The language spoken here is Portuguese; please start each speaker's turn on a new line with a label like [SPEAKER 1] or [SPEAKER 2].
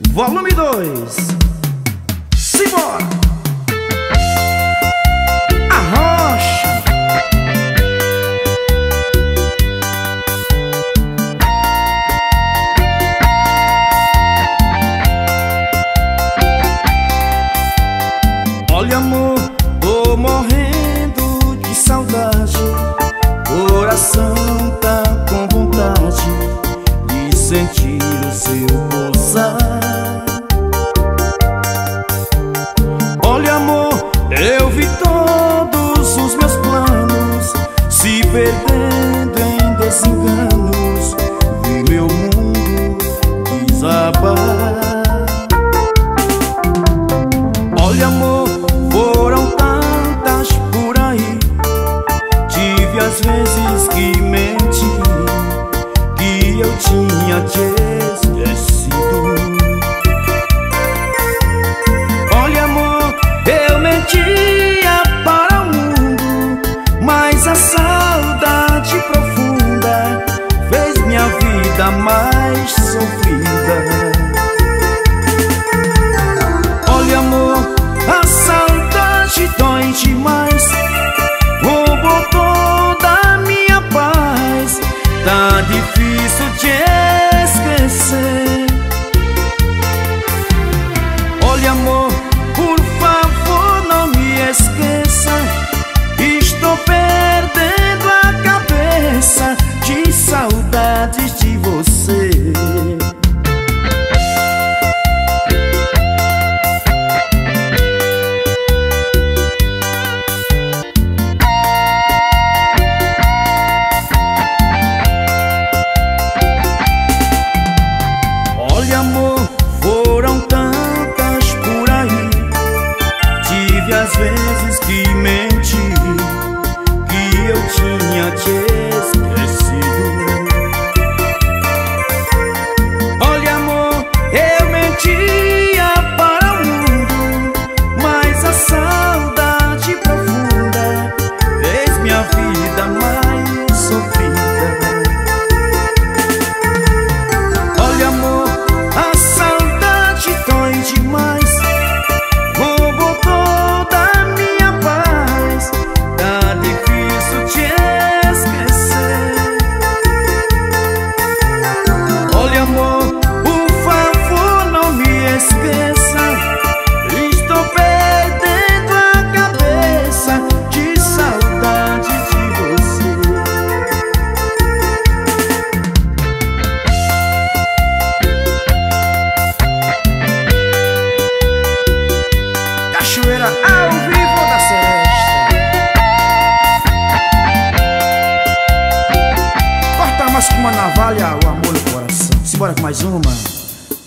[SPEAKER 1] Volume 2 Simbora! Arrocha! Olha amor, tô morrendo de saudade Coração tá com vontade de sentir o seu Olha amor, foram tantas por aí. Tive as vezes que menti Que eu tinha te Tá difícil te esquecer. Olha amor, as vezes que menti Que eu tinha te mais com uma navalha o amor no coração. Simbora com mais uma